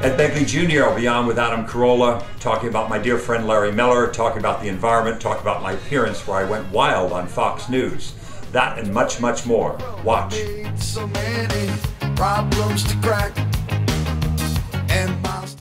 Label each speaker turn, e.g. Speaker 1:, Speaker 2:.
Speaker 1: Ed Begley Jr. I'll be on with Adam Carolla, talking about my dear friend Larry Miller, talking about the environment, talking about my appearance where I went wild on Fox News. That and much, much more. Watch.